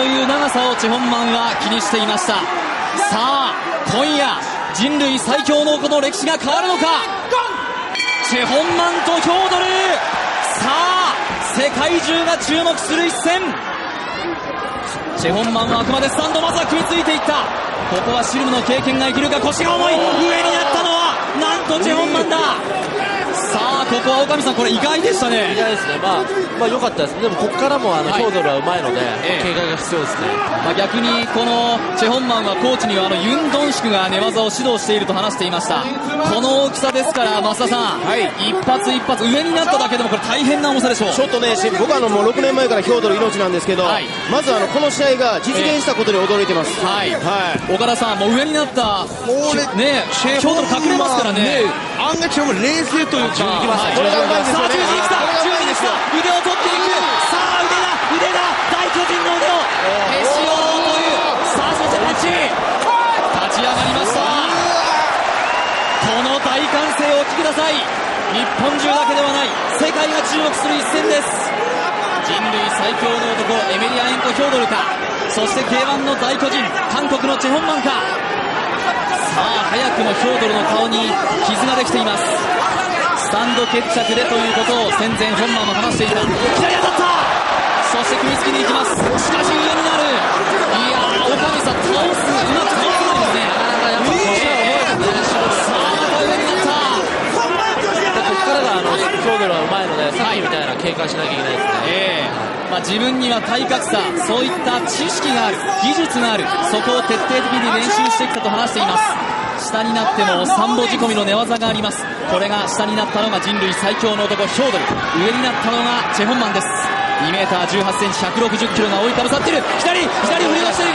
という長さをチェ・ホンマンは気にしていました。さあ今夜人類最強のこの歴史が変わるのか？チェ・ホンマンとヒョードル。さあ世界中が注目する一戦。チェ・ホンマンはあくまでスタンドまずは食いついていった。ここはシルムの経験が生きるか腰が重い。上になったのはなんとチェ・ホンマンだ。は岡見さんこれ意外でしたね。意外ですね。まあまあ良かったです。でもここからもあの、ヒョードルはうまいので、ええ。警戒が必要ですね。まあ、逆にこのチェ・ホンマンはコーチにはあのユン・ドンシクが寝技を指導していると話していました。この大きさですから増田さん、一発一発上になっただけでもこれ大変な重さでしょう。ちょっとね、し僕はあのもう6年前からヒョードル命なんですけど、はい。まずあのこの試合が実現したことに驚いてます。はい、はい。岡田さんもう上になったもうねねヒョードル隠れますからね。案外チェホンマン冷静というかはいこれがうまいんですさあよね十字に来た。来た腕を取っていく。さあ腕だ腕だ大巨人の腕をへし折ろうという。さあそしてパンチ立ち上がりました。この大歓声をお聞きください。日本中だけではない。世界が注目する一戦です。人類最強の男エメリアエンコ・ヒョードルか。そして K1 の大巨人韓国のチェ・ホンマンか。さあ早くもヒョードルの顔に傷ができていますスタンド決着でということを戦前本マンも話していた。左当たったそして組みつきに行きます。しかし上になるいやー岡部さん倒すうまく倒せないですねやっぱこうさあまた上になったここからがあのヒョードルはうまいのでさっきみたいな警戒しなきゃいけないです。ねええまあ、自分には体格差、そういった知識がある、技術がある、そこを徹底的に練習してきたと話しています。下になっても三歩仕込みの寝技があります。これが下になったのが人類最強の男、ヒョードル。上になったのがチェ・ホンマンです。2メーター18センチ、160キロが追いかぶさっている。左、左振りをしている。